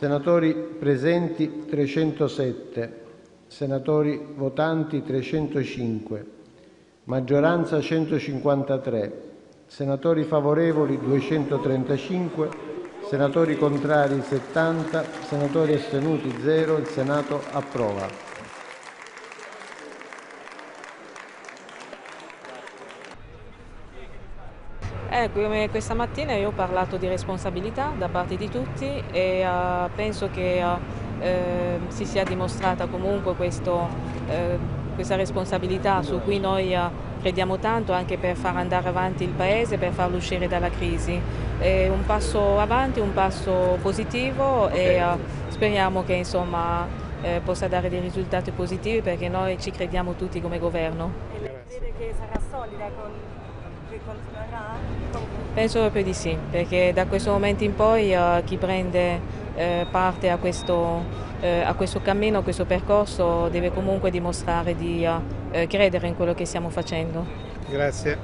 Senatori presenti 307, senatori votanti 305, maggioranza 153, senatori favorevoli 235, senatori contrari 70, senatori astenuti 0. Il Senato approva. Ecco, come questa mattina io ho parlato di responsabilità da parte di tutti e uh, penso che uh, eh, si sia dimostrata comunque questo, eh, questa responsabilità su cui noi uh, crediamo tanto anche per far andare avanti il Paese, per farlo uscire dalla crisi. È un passo avanti, un passo positivo e speriamo che insomma, eh, possa dare dei risultati positivi perché noi ci crediamo tutti come governo. E lei crede che sarà solida con continuerà? Penso proprio di sì, perché da questo momento in poi uh, chi prende uh, parte a questo, uh, a questo, cammino, a questo percorso, deve comunque dimostrare di credere in quello che stiamo facendo. Grazie.